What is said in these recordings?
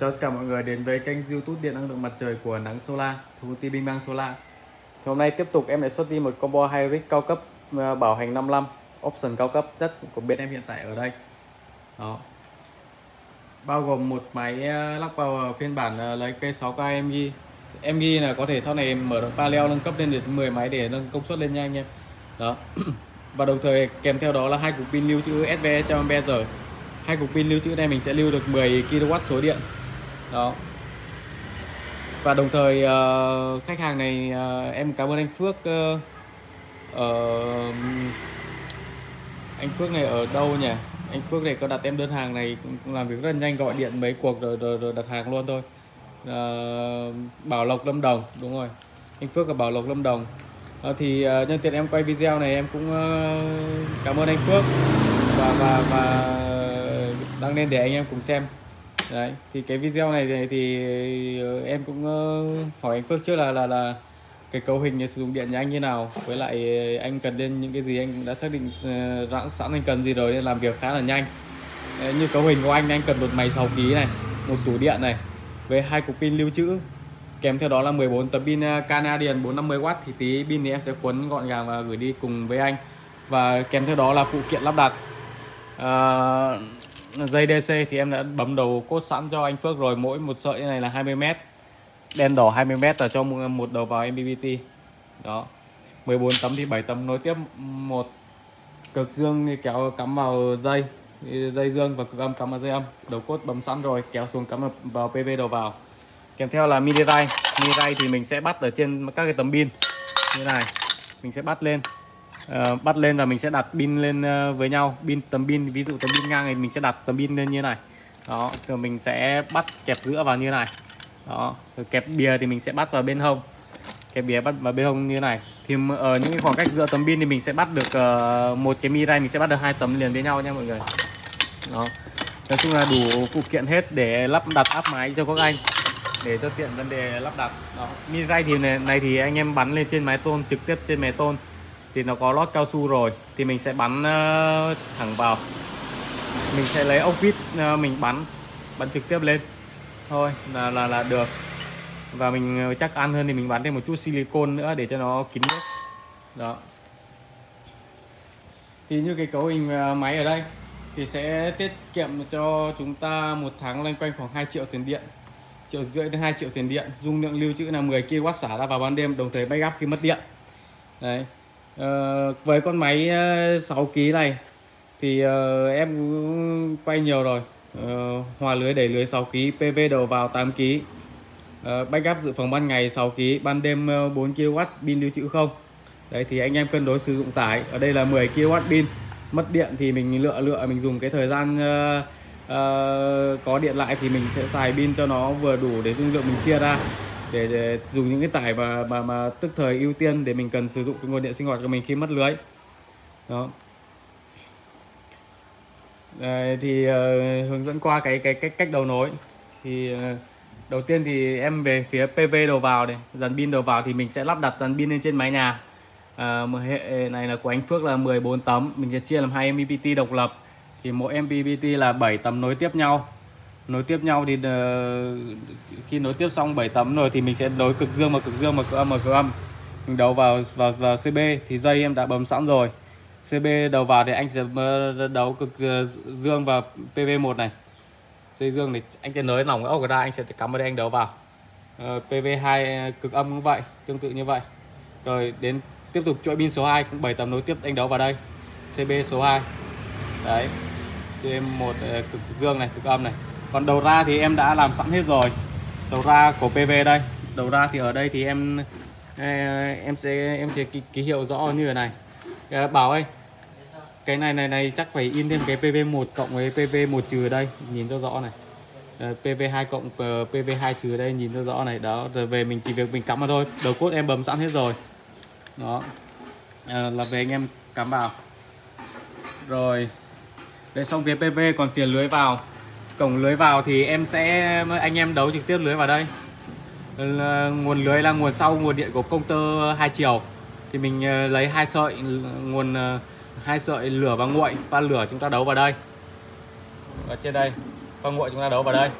Chào tất cả mọi người đến với kênh youtube Điện năng lượng mặt trời của Nắng Solar công ty Binh Bang Solar. Thì Hôm nay tiếp tục em lại xuất đi một combo hybrid cao cấp ờ, bảo hành 55 option cao cấp nhất của bên em hiện tại ở đây. Đó. Bao gồm một máy ờ, lắc vào phiên bản ờ, lấy cây 6K MG MG là có thể sau này mở được paleo nâng cấp lên được 10 máy để nâng công suất lên nha anh em. Đó. Và đồng thời kèm theo đó là hai cục pin lưu trữ SVE 100Ah hai cục pin lưu trữ này mình sẽ lưu được 10 kW số điện đó. Và đồng thời uh, khách hàng này uh, em cảm ơn anh Phước uh, uh, anh Phước này ở đâu nhỉ? Anh Phước này có đặt em đơn hàng này cũng làm việc rất là nhanh gọi điện mấy cuộc rồi, rồi, rồi đặt hàng luôn thôi. Uh, Bảo Lộc Lâm Đồng đúng rồi. Anh Phước ở Bảo Lộc Lâm Đồng. Uh, thì uh, nhân tiện em quay video này em cũng uh, cảm ơn anh Phước. Và và và đăng lên để anh em cùng xem đấy thì cái video này thì, thì ờ, em cũng ờ, hỏi anh Phước trước là là là cái cấu hình sử dụng điện nhà anh như nào. Với lại ờ, anh cần lên những cái gì anh đã xác định sẵn sẵn anh cần gì rồi nên làm việc khá là nhanh. Đấy, như cấu hình của anh anh cần một máy 6 kg này một tủ điện này với hai cục pin lưu trữ. Kèm theo đó là 14 tấm pin Canadian 450W thì tí pin thì em sẽ cuốn gọn gàng và gửi đi cùng với anh. Và kèm theo đó là phụ kiện lắp đặt. À, dây DC thì em đã bấm đầu cốt sẵn cho anh Phước rồi. Mỗi một sợi này là 20m đen đỏ 20m là cho một đầu vào MBBT đó. 14 tấm thì 7 tấm nối tiếp. Một cực dương thì kéo cắm vào dây dây dương và cực âm cắm vào dây âm. Đầu cốt bấm sẵn rồi, kéo xuống cắm vào PV đầu vào. Kèm theo là mini ray. Mini ray thì mình sẽ bắt ở trên các cái tấm pin. Như này, mình sẽ bắt lên uh, bắt lên và mình sẽ đặt pin lên uh, với nhau. Pin tấm pin ví dụ tấm pin ngang thì mình sẽ đặt tấm pin lên như này. Đó rồi mình sẽ bắt kẹp giữa vào như này. Đó rồi kẹp bìa thì mình sẽ bắt vào bên hông. Kẹp bìa bắt vào bên hông như này. Thì ở những cái khoảng cách giữa tấm pin thì mình sẽ bắt được uh, một cái mi ray mình sẽ bắt được hai tấm liền với nhau nha mọi người. Đó. Nói chung là đủ phụ kiện hết để lắp đặt áp máy cho các anh. Để cho tiện vấn đề lắp đặt. Đó. Mi ray thì này, này thì anh em bắn lên trên máy tôn trực tiếp trên máy tôn thì nó có lót cao su rồi thì mình sẽ bắn uh, thẳng vào. Mình sẽ lấy ốc vít uh, mình bắn bắn trực tiếp lên. Thôi là là là được. Và mình ờ, chắc ăn hơn thì mình bắn thêm một chút silicon nữa để cho nó kín nước đó. Thì như cái cấu hình máy ở đây thì sẽ tiết kiệm cho chúng ta một tháng loanh quanh khoảng 2 triệu tiền điện triệu rưỡi đến 2 triệu tiền điện dung lượng lưu trữ là 10 kW xả ra vào ban đêm đồng thời backup khi mất điện. Đấy uh, với con máy 6 ờ, kg này thì uh, em quay nhiều rồi. Uh, hòa lưới đẩy lưới 6 kg PV đầu vào 8 kg uh, backup dự phòng ban ngày 6 kg ban đêm 4 kW pin lưu trữ không. Đấy thì anh em cân đối sử dụng tải. Ở đây là 10 kW pin. Mất điện thì mình lựa lựa mình dùng cái thời gian uh, uh, có điện lại thì mình sẽ xài pin cho nó vừa đủ để dung lượng mình chia ra để, để dùng những cái tải mà, mà mà tức thời ưu tiên để mình cần sử dụng cái nguồn điện sinh hoạt của mình khi mất lưới. Đó. Đây, thì uh, hướng dẫn qua cái cái cách cách đầu nối. Thì uh, đầu tiên thì em về phía PV đầu vào này dàn pin đầu vào thì mình sẽ lắp đặt dàn pin lên trên mái nhà. À, hệ này là của anh Phước là 14 tấm mình sẽ chia làm hai MPPT độc lập. Thì mỗi MPPT là 7 tấm nối tiếp nhau nối tiếp nhau thì ờ, khi nối tiếp xong 7 tấm rồi thì mình sẽ nối cực dương và cực dương và cực âm và cực âm. Mình đầu vào vào vào CB thì dây em đã bấm sẵn rồi. CB đầu vào thì anh sẽ ờ, đấu cực ờ, dương và PV1 này. Dây dương thì anh sẽ nới lỏng cái ốc ra anh sẽ cắm vào đây anh đấu vào. Uh, PV2 cực âm cũng vậy tương tự như vậy. Rồi đến tiếp tục chuỗi pin số 2 cũng 7 tấm nối tiếp anh đấu vào đây. CB số 2 đấy cho em một uh, cực dương này cực âm này còn đầu ra thì em đã làm sẵn hết rồi. Đầu ra của PV đây. Đầu ra thì ở đây thì em em sẽ em sẽ ký, ký hiệu rõ như thế này. Dạ, Bảo ơi cái này này này chắc phải in thêm cái PV1 cộng với PV1 trừ ở đây nhìn cho rõ này. Ờ, PV2 cộng ờ, PV2 trừ ở đây nhìn cho rõ này. Đó rồi về mình chỉ việc mình cắm vào thôi. Đầu cốt em bấm sẵn hết rồi. Đó. À, là về anh em cắm vào. Rồi để xong phía PV còn tiền lưới vào cổng lưới vào thì em sẽ anh em đấu trực tiếp lưới vào đây. Ờ, nguồn lưới là nguồn sau nguồn điện của công tơ hai chiều. Thì mình ờ, lấy hai sợi nguồn ờ, hai sợi lửa và nguội và lửa chúng ta đấu vào đây. Ở trên đây và nguội chúng ta đấu vào đây.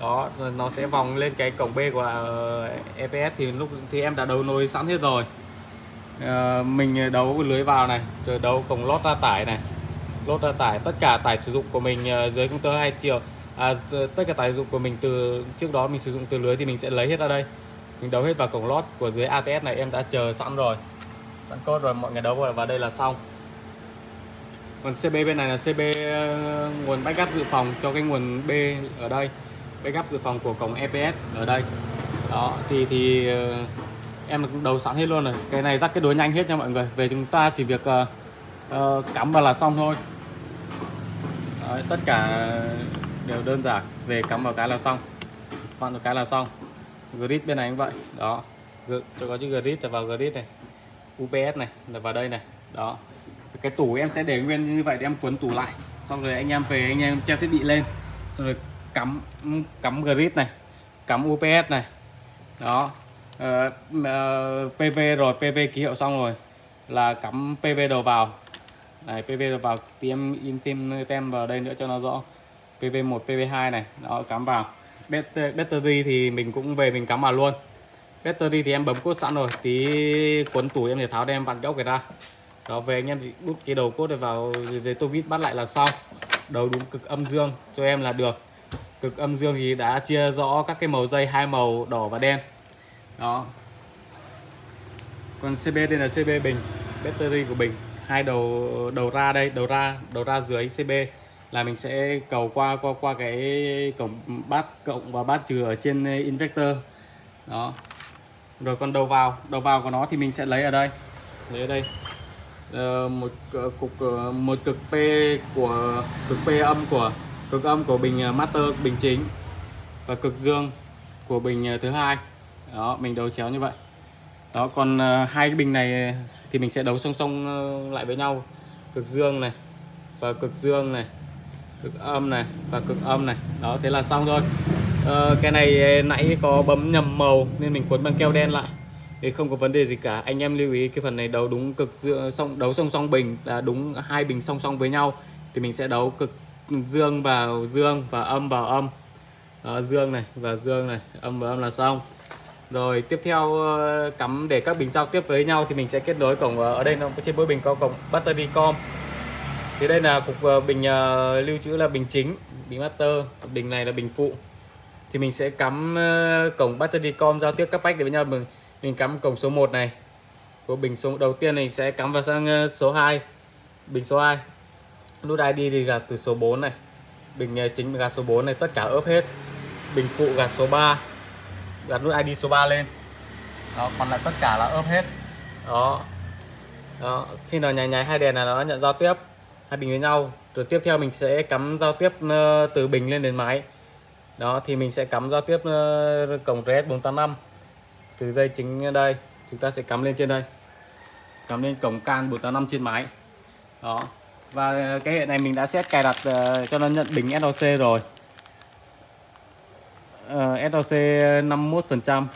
Đó nó sẽ vòng lên cái cổng B của EPS thì lúc thì em đã đấu nối sẵn hết rồi. À, mình đấu lưới vào này rồi đấu cổng lót ra tải này. Lót ra tải tất cả tải sử dụng của mình dưới công tơ hai chiều à, tất cả tài dụng của mình từ trước đó mình sử dụng từ lưới thì mình sẽ lấy hết ra đây. Mình đấu hết vào cổng lót của dưới ATS này em đã chờ sẵn rồi. Sẵn code rồi mọi người đấu vào, và đây là xong. Còn CB bên này là CB ờ, nguồn backup dự phòng cho cái nguồn B ở đây. Backup dự phòng của cổng EPS ở đây. Đó thì thì ờ, em cũng đầu sẵn hết luôn rồi. Cái này rắc cái đối nhanh hết nha mọi người. Về chúng ta chỉ việc uh, uh, cắm vào là xong thôi. Đấy, tất cả đều đơn giản. Về cắm vào cái là xong. Vặn vào cái là xong. Grid bên này cũng vậy. Đó. Cho có chữ grid là vào grid này. UPS này là vào đây này. Đó. Cái tủ em sẽ để nguyên như vậy để em cuốn tủ lại. Xong rồi anh em về anh em treo thiết bị lên. Xong rồi cắm cắm grid này. Cắm UPS này. Đó. Ờ, uh, uh, PV rồi PV ký hiệu xong rồi là cắm PV đầu vào. Này PV đầu vào thì em in thêm tem vào đây nữa cho nó rõ. PV1 PV2 này. Đó, cắm vào. Battery thì mình cũng về mình cắm vào luôn. Battery thì em bấm cốt sẵn rồi. Tí cuốn tủ em để tháo đem vặn gốc cái ra. Đó, về anh em đút cái đầu cốt này vào, giấy tô vít bắt lại là xong. Đầu đúng cực âm dương cho em là được. Cực âm dương thì đã chia rõ các cái màu dây, hai màu đỏ và đen. Đó. Còn CB đây là CB bình. Battery của bình. Hai đầu đầu ra đây, đầu ra đầu ra dưới CB là mình sẽ cầu qua qua qua cái cổng bát cộng và bát trừ ở trên eh, inverter. Đó. Rồi còn đầu vào đầu vào của nó thì mình sẽ lấy ở đây. Lấy ở đây. Uh, một uh, cục uh, một cực P của cực P âm của cực âm của bình master bình chính và cực dương của bình thứ hai. Đó mình đấu chéo như vậy. Đó còn hai cái bình này thì mình sẽ đấu song song lại với nhau. Cực dương này và cực dương này cực âm này và cực âm này. Đó thế là xong rồi. Ờ, cái này ờ, nãy có bấm nhầm màu nên mình cuốn bằng keo đen lại. Thì không có vấn đề gì cả. Anh em lưu ý cái phần này đấu đúng cực dương ờ, song đấu song song bình là đúng hai bình song song với nhau. Thì mình sẽ đấu cực dương vào dương và âm vào âm. Đó, dương này và dương này âm và âm là xong. Rồi tiếp theo ờ, cắm để các bình giao tiếp với nhau thì mình sẽ kết nối cổng ở đây nó trên mỗi bình có cổng battery com thì đây là cục ờ, bình ờ, lưu trữ là bình chính, bình master, bình này là bình phụ. Thì mình sẽ cắm ờ, cổng battery com giao tiếp các bách để với nhau, mình mình cắm cổng số 1 này. Của bình số đầu tiên này sẽ cắm vào sang số 2 bình số 2 nút ID thì gạt từ số 4 này. Bình chính gạt số 4 này, tất cả ốp hết. Bình phụ gạt số 3 gạt nút ID số 3 lên. Đó, còn lại tất cả là ốp hết. Đó. Đó, khi nào nháy nháy hai đèn là nó nhận giao tiếp hai bình với nhau. Rồi tiếp theo mình sẽ cắm giao tiếp ờ, từ bình lên đến máy đó thì mình sẽ cắm giao tiếp cổng RS 485 từ dây chính đây chúng ta sẽ cắm lên trên đây. Cắm lên cổng can 485 trên máy đó. Và cái hệ này mình đã xét cài đặt ờ, cho nó nhận bình SOC rồi. Uh, SOC 51 phần trăm.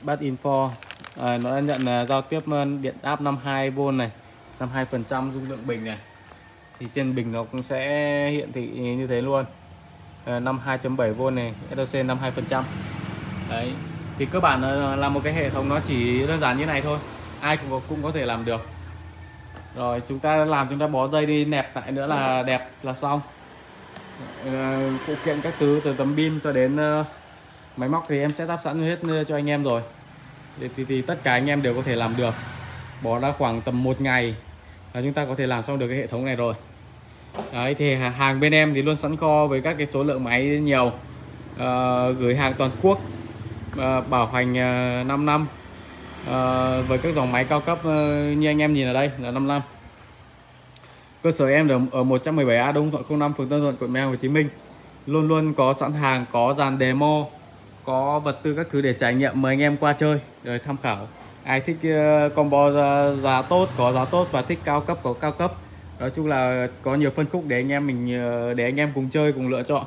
Bát info à, nó đã nhận uh, giao tiếp uh, điện áp 52V này 52 phần trăm dung lượng bình này. Thì trên bình nó cũng sẽ hiện thị như thế luôn. Ờ, uh, 52.7V này SOC 52 phần trăm. Đấy thì cơ bản là một cái hệ thống nó chỉ đơn giản như này thôi ai cũng có, cũng có thể làm được. Rồi chúng ta làm chúng ta bó dây đi nẹp lại nữa là đẹp là xong. Uh, phụ kiện các thứ từ tấm pin cho đến uh, máy móc thì em sẽ lắp sẵn hết cho anh em rồi thì, thì, thì tất cả anh em đều có thể làm được. Bỏ ra khoảng tầm một ngày là chúng ta có thể làm xong được cái hệ thống này rồi. Đấy thì hàng bên em thì luôn sẵn kho với các cái số lượng máy nhiều uh, gửi hàng toàn quốc uh, bảo hành uh, 5 năm. Uh, với các dòng máy cao cấp uh, như anh em nhìn ở đây là 5 năm. Cơ sở em ở, ở 117A Đông Thuận 05 phường Tân Thuận quận 12 Hồ Chí Minh. Luôn luôn có sẵn hàng có dàn demo có vật tư các thứ để trải nghiệm mời anh em qua chơi rồi tham khảo. Ai thích ờ, combo giá, giá tốt có giá tốt và thích cao cấp có cao cấp. Nói chung là có nhiều phân khúc để anh em mình ờ, để anh em cùng chơi cùng lựa chọn.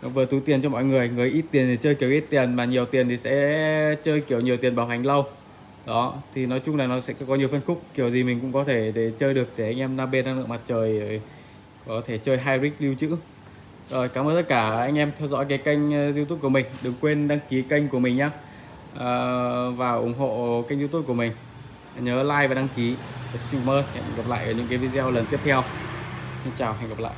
Vừa túi tiền cho mọi người người ít tiền thì chơi kiểu ít tiền mà nhiều tiền thì sẽ chơi kiểu nhiều tiền bảo hành lâu. Đó thì nói chung là nó sẽ có nhiều phân khúc kiểu gì mình cũng có thể để chơi được để anh em nam bên năng lượng mặt trời có thể chơi high risk lưu trữ rồi cảm ơn tất cả anh em theo dõi cái kênh ờ, youtube của mình. Đừng quên đăng ký kênh của mình nhé à, ờ, và ủng hộ kênh youtube của mình. Nhớ like và đăng ký. Xin mơ hẹn gặp lại ở những cái video lần tiếp theo. Xin chào hẹn gặp lại.